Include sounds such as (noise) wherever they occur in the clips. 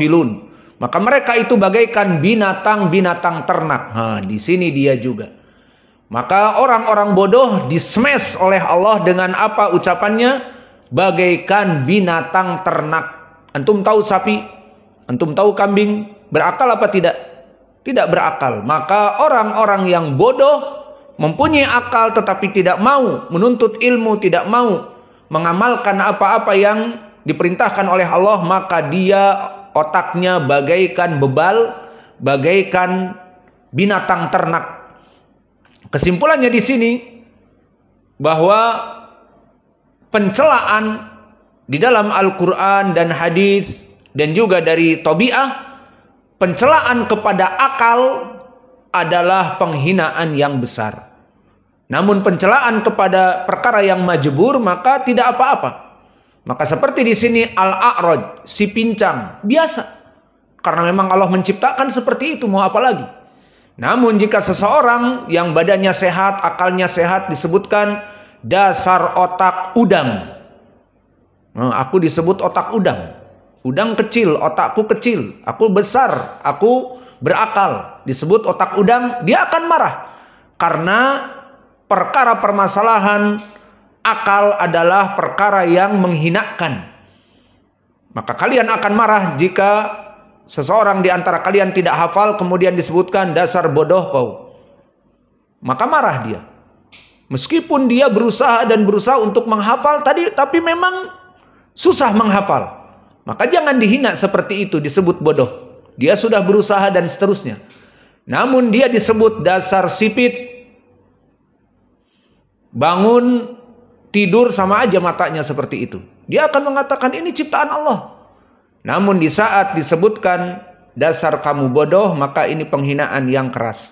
filun. Maka mereka itu bagaikan binatang-binatang ternak. Nah, di sini dia juga. Maka orang-orang bodoh dismes oleh Allah dengan apa ucapannya? Bagaikan binatang ternak. Antum tahu sapi? Antum tahu kambing? Berakal apa tidak? Tidak berakal. Maka orang-orang yang bodoh mempunyai akal tetapi tidak mau menuntut ilmu, tidak mau mengamalkan apa-apa yang diperintahkan oleh Allah, maka dia otaknya bagaikan bebal, bagaikan binatang ternak. Kesimpulannya di sini bahwa pencelaan di dalam Al-Qur'an dan hadis dan juga dari tabiah pencelaan kepada akal adalah penghinaan yang besar. Namun pencelaan kepada perkara yang majbur maka tidak apa-apa. Maka seperti di sini al-a'raj, si pincang, biasa. Karena memang Allah menciptakan seperti itu, mau apa lagi? Namun jika seseorang yang badannya sehat, akalnya sehat disebutkan dasar otak udang. Nah, aku disebut otak udang. Udang kecil, otakku kecil. Aku besar, aku berakal. Disebut otak udang, dia akan marah. Karena perkara permasalahan akal adalah perkara yang menghinakan. Maka kalian akan marah jika seseorang di antara kalian tidak hafal kemudian disebutkan dasar bodoh kau. Maka marah dia. Meskipun dia berusaha dan berusaha untuk menghafal tadi tapi memang susah menghafal. Maka jangan dihina seperti itu disebut bodoh. Dia sudah berusaha dan seterusnya. Namun dia disebut dasar sipit. Bangun tidur sama aja matanya seperti itu. Dia akan mengatakan ini ciptaan Allah. Namun di saat disebutkan dasar kamu bodoh, maka ini penghinaan yang keras.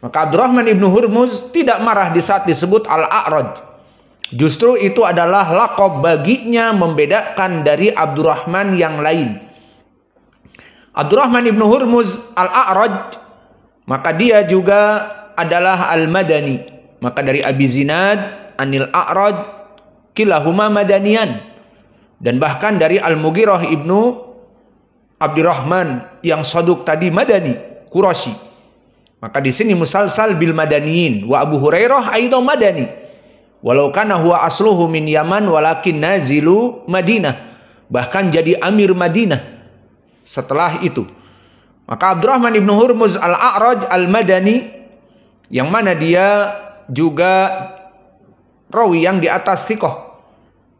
Maka Abdurrahman ibnu Hurmuz tidak marah di saat disebut al-a'raj. Justru itu adalah lakob baginya membedakan dari Abdurrahman yang lain. Abdurrahman ibnu Hurmuz al-a'raj, maka dia juga adalah al-madani. Maka dari Abi Zinad anil A'raj kilahuma madanian. Dan bahkan dari Al-Mughirah ibnu Abdurrahman yang saduk tadi madani Quraisy. Maka di sini musalsal bil madaniin. Wa Abu Hurairah aidan madani. Walau kana huwa asluhu min Yaman walakin nazilu Madinah. Bahkan jadi amir Madinah setelah itu. Maka Abdurrahman ibnu Hurmuz al-A'raj al-Madani yang mana dia juga rawi yang di atas sikoh.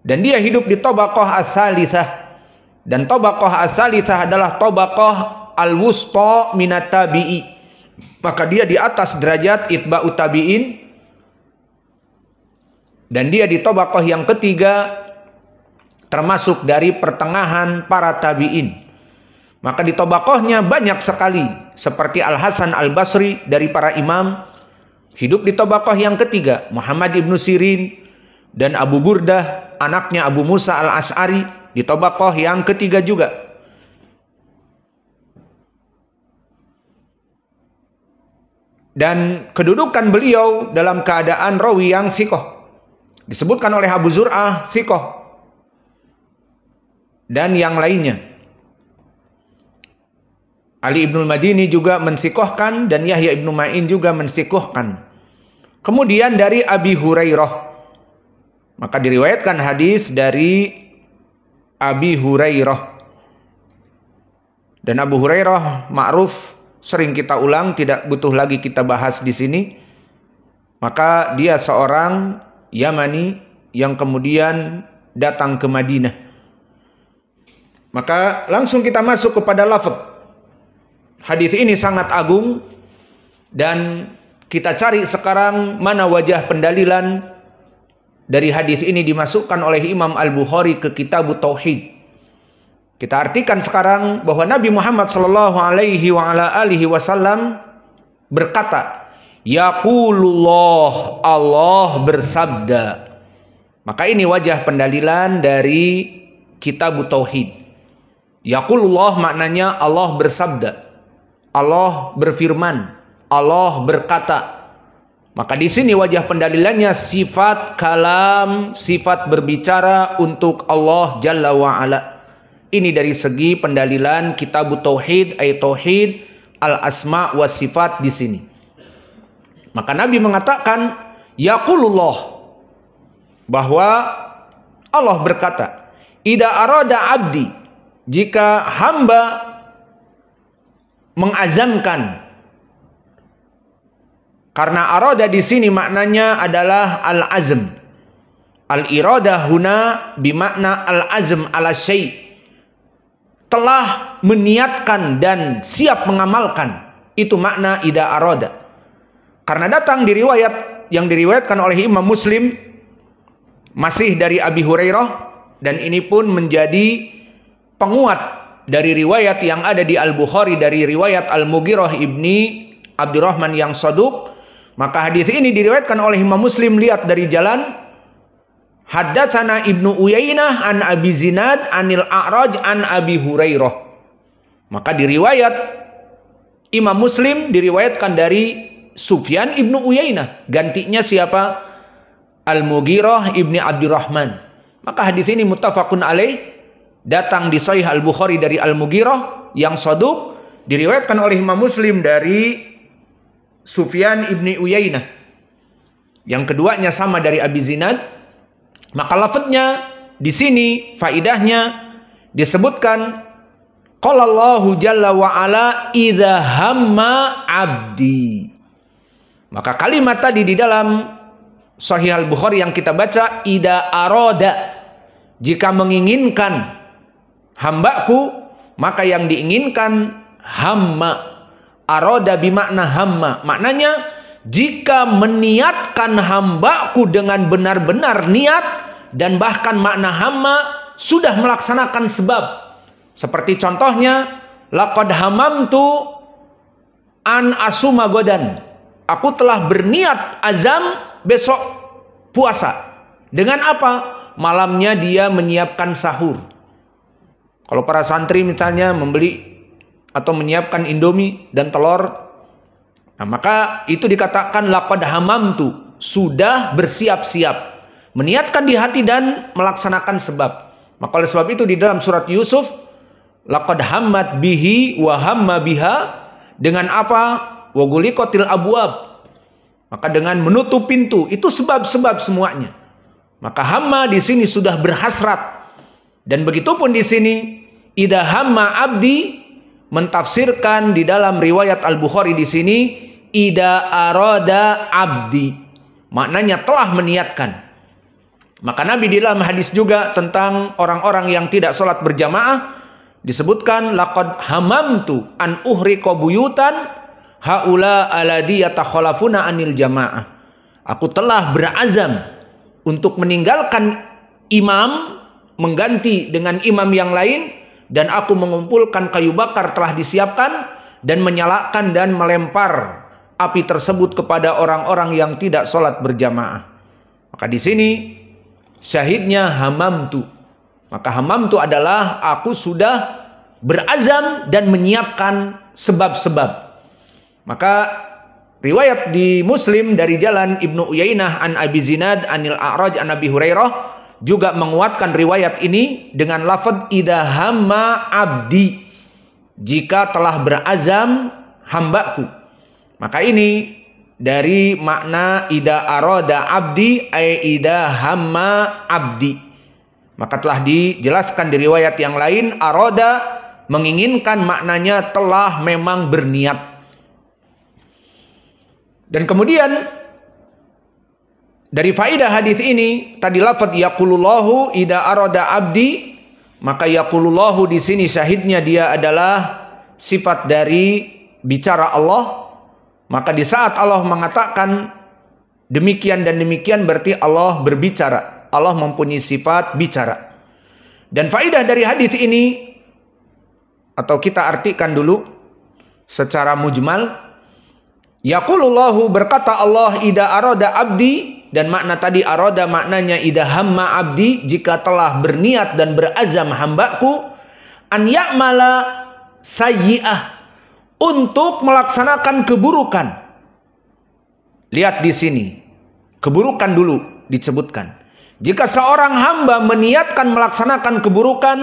Dan dia hidup di tobakoh as-salisah. Dan tobakoh as-salisah adalah tobakoh al-wusta minat tabi'i. Maka dia di atas derajat itba'u tabi'in. Dan dia di tobakoh yang ketiga termasuk dari pertengahan para tabi'in. Maka di tobakohnya banyak sekali. Seperti Al-Hasan Al-Basri dari para imam hidup di Tobakoh yang ketiga Muhammad ibnu Sirin dan Abu Burdah anaknya Abu Musa al Ashari di Tobakoh yang ketiga juga. Dan kedudukan beliau dalam keadaan rawi yang sikoh disebutkan oleh Abu Zur'ah sikoh dan yang lainnya Ali ibnu Madini juga mensikohkan dan Yahya ibnu Ma'in juga mensikohkan Kemudian dari Abi Hurairah. Maka diriwayatkan hadis dari Abi Hurairah. Dan Abu Hurairah ma'ruf sering kita ulang, tidak butuh lagi kita bahas di sini. Maka dia seorang Yamani yang kemudian datang ke Madinah. Maka langsung kita masuk kepada lafaz. Hadis ini sangat agung dan kita cari sekarang mana wajah pendalilan dari hadis ini dimasukkan oleh Imam Al-Bukhari ke kitab Tauhid. Kita artikan sekarang bahwa Nabi Muhammad sallallahu alaihi wa ala wasallam berkata, Yaqulullah Allah bersabda. Maka ini wajah pendalilan dari kitab Tauhid. Yaqulullah maknanya Allah bersabda. Allah berfirman. Allah berkata. Maka di sini wajah pendalilannya sifat kalam, sifat berbicara untuk Allah Jalla wa. Ini dari segi pendalilan kitab tauhid ayat tauhid al-asma wa sifat di sini. Maka Nabi mengatakan yaqulullah bahwa Allah berkata, "Ida arada abdi" jika hamba mengazamkan karena arada di sini maknanya adalah al-azm. Al-irada huna bimakna al-azm ala syai' telah meniatkan dan siap mengamalkan. Itu makna ida aroda. Karena datang di riwayat yang diriwayatkan oleh Imam Muslim masih dari Abi Hurairah dan ini pun menjadi penguat dari riwayat yang ada di Al-Bukhari dari riwayat Al-Mughirah ibni Abdurrahman yang saduk maka hadis ini diriwayatkan oleh Imam Muslim lihat dari jalan Haddatsana Ibnu Uyainah an Abi Zinad anil A'raj an Abi Hurairah. Maka diriwayat Imam Muslim diriwayatkan dari Sufyan Ibnu Uyainah. Gantinya siapa? Al-Mughirah Ibni Abdurrahman. Maka hadis ini muttafaqun alaih datang di Sahih Al-Bukhari dari Al-Mughirah yang saduk diriwayatkan oleh Imam Muslim dari Sufyan Ibni Uyainah. Yang keduanya sama dari Abi Zinad maka lafadznya di sini faidahnya disebutkan qala jalla wa ala idza hamma abdi. Maka kalimat tadi di dalam Sahih Al-Bukhari yang kita baca ida aroda jika menginginkan hambaku maka yang diinginkan hamma aroda bimakna hamma maknanya jika meniatkan hambaku dengan benar-benar niat dan bahkan makna hamba sudah melaksanakan sebab. Seperti contohnya, laqad hamamtu an asuma godan. Aku telah berniat azam besok puasa. Dengan apa? Malamnya dia menyiapkan sahur. Kalau para santri misalnya membeli atau menyiapkan indomie dan telur Nah, maka itu dikatakan laqad hamamtu, sudah bersiap-siap. Meniatkan di hati dan melaksanakan sebab. Maka oleh sebab itu di dalam surat Yusuf laqad hammat bihi wa hamma biha dengan apa? Wa gulikotil abwab. Maka dengan menutup pintu itu sebab-sebab semuanya. Maka hamma di sini sudah berhasrat. Dan begitu pun di sini ida hamma abdi mentafsirkan di dalam riwayat Al-Bukhari di sini ida aroda abdi. Maknanya telah meniatkan. Maka Nabi di dalam hadis juga tentang orang-orang yang tidak sholat berjamaah disebutkan laqad hamamtu an uhri buyutan haula aladi yatakhalafuna anil jamaah. Aku telah berazam untuk meninggalkan imam mengganti dengan imam yang lain dan aku mengumpulkan kayu bakar telah disiapkan dan menyalakan dan melempar api tersebut kepada orang-orang yang tidak sholat berjamaah. Maka di sini syahidnya hamamtu. Maka hamamtu adalah aku sudah berazam dan menyiapkan sebab-sebab. Maka riwayat di Muslim dari jalan Ibnu Uyainah an Abi Zinad anil A'raj an Abi Hurairah juga menguatkan riwayat ini dengan lafaz idza hamma abdi jika telah berazam hambaku maka ini dari makna ida aroda abdi ay ida hamma abdi. Maka telah dijelaskan di riwayat yang lain aroda menginginkan maknanya telah memang berniat. Dan kemudian dari faidah hadis ini tadi lafaz yaqulullahu ida aroda abdi maka yaqulullahu di sini syahidnya dia adalah sifat dari bicara Allah maka di saat Allah mengatakan demikian dan demikian berarti Allah berbicara. Allah mempunyai sifat bicara. Dan faidah dari hadis ini atau kita artikan dulu secara mujmal Yaqulullahu berkata Allah ida aroda abdi dan makna tadi aroda maknanya ida hamma abdi jika telah berniat dan berazam hambaku an ya'mala sayyi'ah untuk melaksanakan keburukan. Lihat di sini. Keburukan dulu disebutkan. Jika seorang hamba meniatkan melaksanakan keburukan,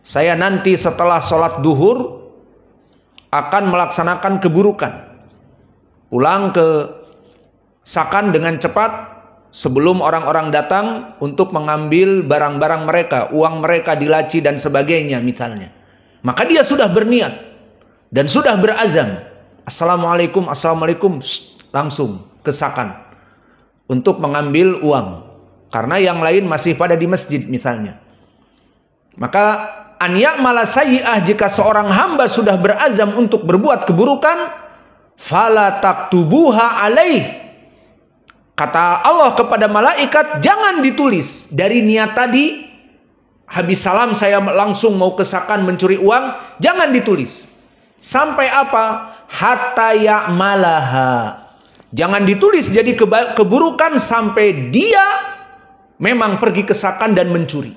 saya nanti setelah sholat duhur akan melaksanakan keburukan. Pulang ke Sakan dengan cepat sebelum orang-orang datang untuk mengambil barang-barang mereka, uang mereka di laci dan sebagainya misalnya. Maka dia sudah berniat dan sudah berazam. Assalamualaikum, Assalamualaikum, langsung ke Sakan untuk mengambil uang. Karena yang lain masih pada di masjid misalnya. Maka an ya'mala sayyi'ah jika seorang hamba sudah berazam untuk berbuat keburukan fala taktubuha alaih kata Allah kepada malaikat jangan ditulis. Dari niat tadi habis salam saya langsung mau kesakan mencuri uang jangan ditulis. Sampai apa? Hatta ya'malaha. Jangan ditulis jadi keburukan sampai dia memang pergi kesakan dan mencuri.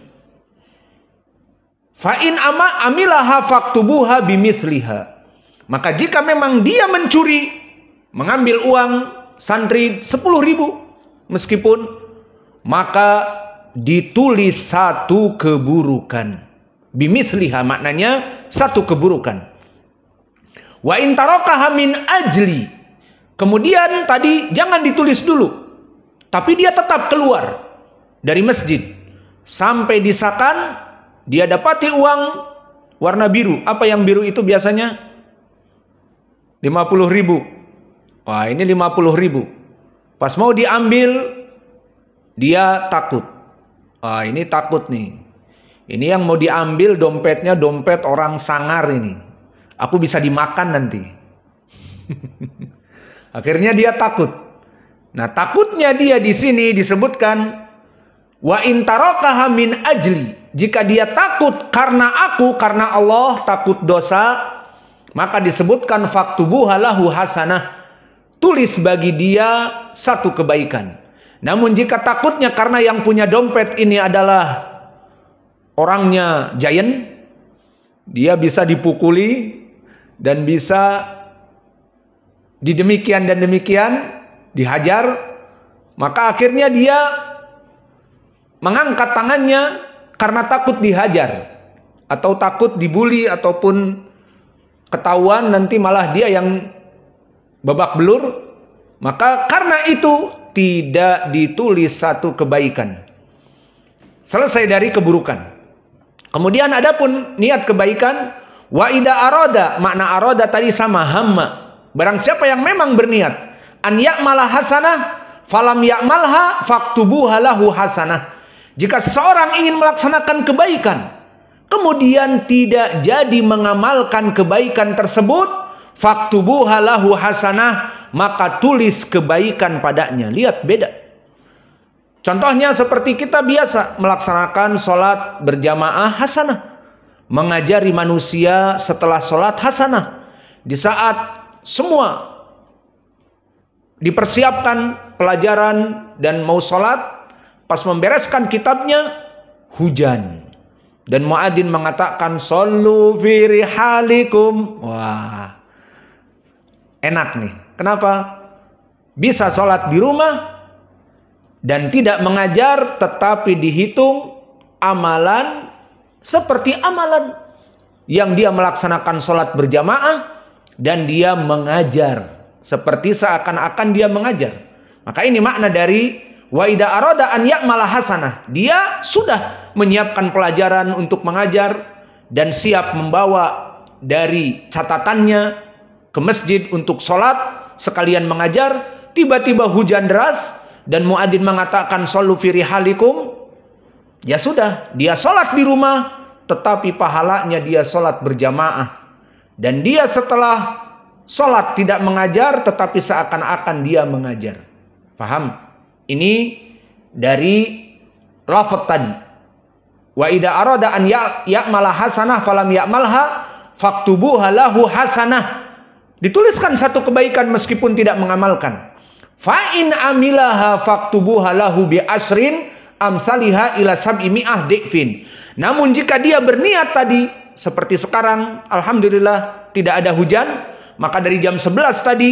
Fa'in ama amilaha faktubuha bimithliha. Maka jika memang dia mencuri, mengambil uang santri 10 ribu, meskipun, maka ditulis satu keburukan. Bimithliha maknanya satu keburukan. Wa intarokaha min ajli. Kemudian tadi jangan ditulis dulu. Tapi dia tetap keluar dari masjid. Sampai disakan dia dapati uang warna biru. Apa yang biru itu biasanya? 50 ribu. Wah ini 50 ribu. Pas mau diambil, dia takut. Wah ini takut nih. Ini yang mau diambil dompetnya dompet orang sangar ini. Aku bisa dimakan nanti. (laughs) Akhirnya dia takut. Nah takutnya dia di sini disebutkan wa intarokaha min ajli jika dia takut karena aku, karena Allah, takut dosa, maka disebutkan faktubuha lahu hasanah. Tulis bagi dia satu kebaikan. Namun jika takutnya karena yang punya dompet ini adalah orangnya giant, dia bisa dipukuli dan bisa didemikian dan demikian dihajar, maka akhirnya dia mengangkat tangannya karena takut dihajar atau takut dibully ataupun ketahuan nanti malah dia yang babak belur maka karena itu tidak ditulis satu kebaikan. Selesai dari keburukan. Kemudian adapun niat kebaikan wa ida aroda makna aroda tadi sama hamma. Barang siapa yang memang berniat an ya'mala hasanah falam ya'malha faktubuha lahu hasanah. Jika seseorang ingin melaksanakan kebaikan, kemudian tidak jadi mengamalkan kebaikan tersebut, faktubuha lahu hasanah, maka tulis kebaikan padanya. Lihat beda. Contohnya seperti kita biasa melaksanakan sholat berjamaah hasanah. Mengajari manusia setelah sholat hasanah. Di saat semua dipersiapkan pelajaran dan mau sholat, Pas membereskan kitabnya, hujan. Dan Muadzin mengatakan, Sallu fi rihalikum. Wah, enak nih. Kenapa? Bisa sholat di rumah dan tidak mengajar tetapi dihitung amalan seperti amalan yang dia melaksanakan sholat berjamaah dan dia mengajar seperti seakan-akan dia mengajar. Maka ini makna dari Wa ida arada an ya'mala hasanah. Dia sudah menyiapkan pelajaran untuk mengajar dan siap membawa dari catatannya ke masjid untuk sholat sekalian mengajar. Tiba-tiba hujan deras dan muadzin mengatakan solu firihalikum. Ya sudah, dia sholat di rumah tetapi pahalanya dia sholat berjamaah. Dan dia setelah sholat tidak mengajar tetapi seakan-akan dia mengajar. Paham? Ini dari lafaz tadi. Wa idza arada an ya'mala hasanah falam ya'malha faktubuha lahu hasanah. Dituliskan satu kebaikan meskipun tidak mengamalkan. Fa in amilaha faktubuha lahu bi asrin amsaliha ila sab'i mi'ah. Namun jika dia berniat tadi seperti sekarang alhamdulillah tidak ada hujan, maka dari jam 11 tadi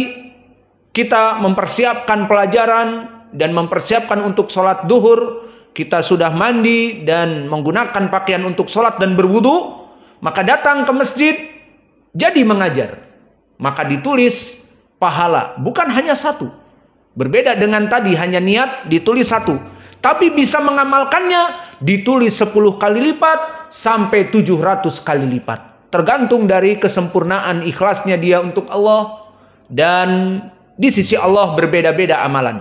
kita mempersiapkan pelajaran dan mempersiapkan untuk sholat duhur, kita sudah mandi dan menggunakan pakaian untuk sholat dan berwudu, maka datang ke masjid jadi mengajar. Maka ditulis pahala, bukan hanya satu. Berbeda dengan tadi hanya niat ditulis satu. Tapi bisa mengamalkannya ditulis 10 kali lipat sampai 700 kali lipat. Tergantung dari kesempurnaan ikhlasnya dia untuk Allah dan di sisi Allah berbeda-beda amalan.